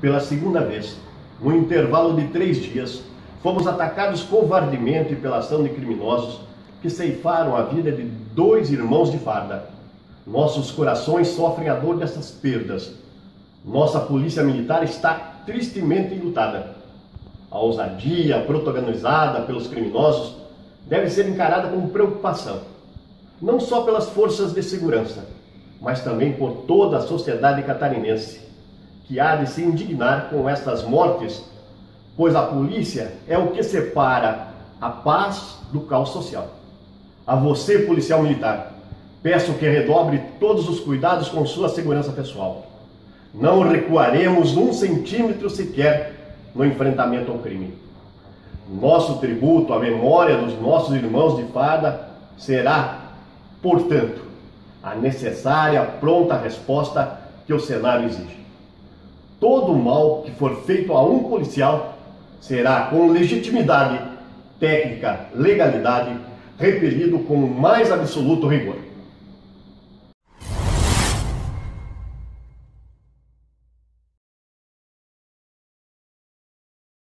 pela segunda vez, no intervalo de três dias, fomos atacados covardemente pela ação de criminosos que ceifaram a vida de dois irmãos de farda. Nossos corações sofrem a dor dessas perdas. Nossa polícia militar está tristemente enlutada. A ousadia protagonizada pelos criminosos deve ser encarada com preocupação, não só pelas forças de segurança, mas também por toda a sociedade catarinense, que há de se indignar com estas mortes, pois a polícia é o que separa a paz do caos social. A você, policial militar, peço que redobre todos os cuidados com sua segurança pessoal. Não recuaremos um centímetro sequer no enfrentamento ao crime. Nosso tributo à memória dos nossos irmãos de farda será, portanto, a necessária pronta resposta que o cenário exige. Todo mal que for feito a um policial será com legitimidade, técnica, legalidade, repelido com o mais absoluto rigor.